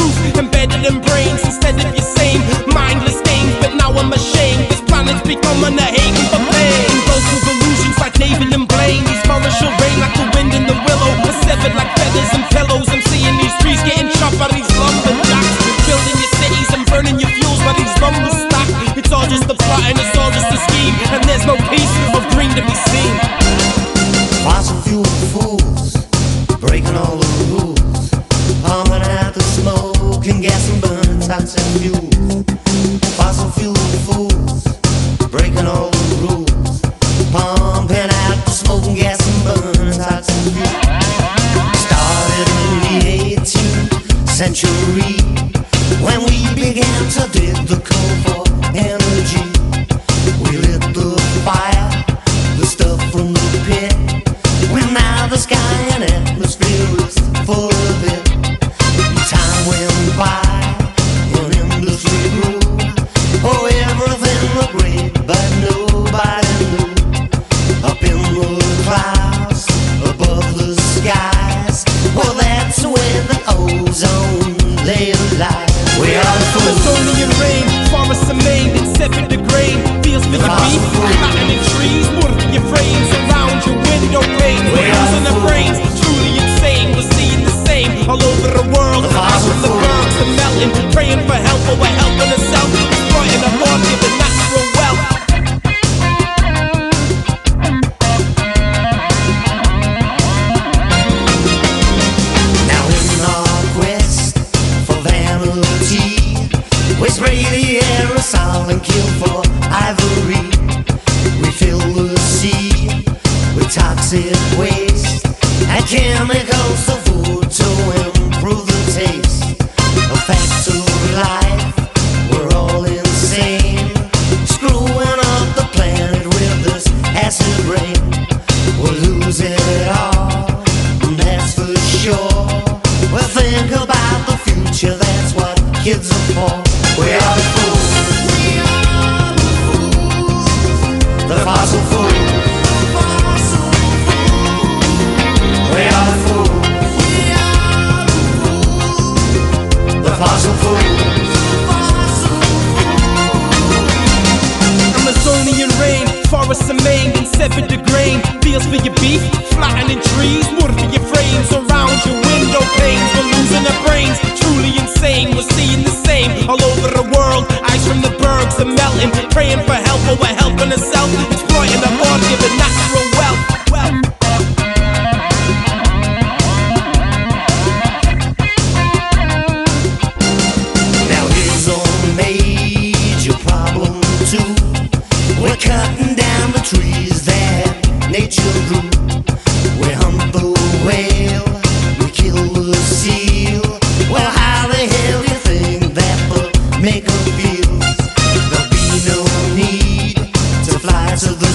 truth embedded in brains instead of your same mindless things. But now I'm ashamed. This planet's becoming a haven for pain. Those who illusions like navel and brain. These shall rain like the wind in the willow. A severed like feathers and pillows. I'm seeing these trees getting chopped by these lumberjacks. Building your cities and burning your fuels by these lumberjacks. Kryptonian rain, forests are made, except for the. Feels me to be out in the trees, water your frames around your window pane. Losing the brains, We spray the aerosol and kill for ivory. We fill the sea with toxic waste and chemicals for food to improve the taste of factory life. We're all insane, screwing up the planet with this acid rain. We're losing it all, and that's for sure. We'll think about the future, that's what kids are for. seven degree feels for your beef, flattening trees, wood for your frames around your window panes.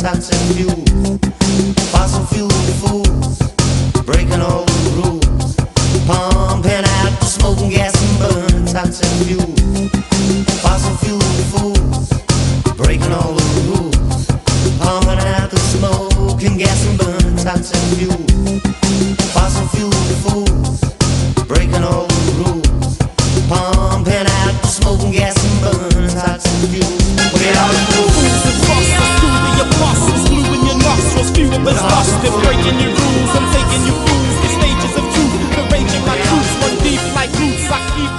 tax and fuels, fossil fuel fools, breaking all the rules, pumping out the gas and and.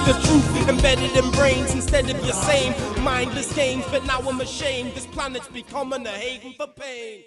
The truth embedded in brains instead of your same mindless games. But now I'm ashamed. This planet's becoming a haven for pain.